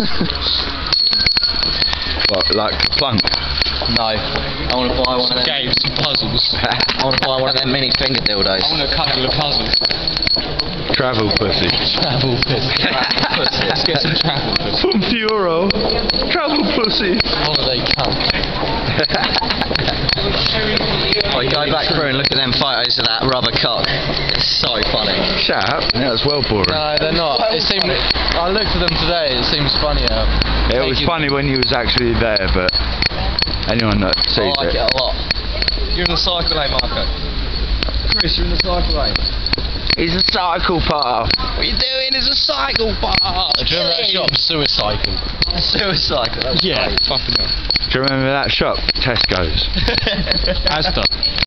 what, like plunk? No. I want to buy one of them. Games and puzzles. I want to buy one of them mini finger dildos. I want a couple of puzzles. Travel pussy. Travel pussy. Let's get some travel pussy. From Euro. Travel pussy. Holiday cunt. I go back through and look at them photos of that rubber cock. It's so funny. Shut up. Yeah, that's well boring. No, they're not. It seemed. I looked at them today. It seems funnier. it was you. funny when you was actually there, but anyone that I sees like it. it a lot. You're in the cycle lane, Marco. Chris, you're in the cycle eh? lane. It's a cycle path. What are you doing? It's a cycle path. Do you remember that shop, Suicycle? Suicide. That's Yeah, fucking hell. Do you remember that shop? Tesco's. Asda.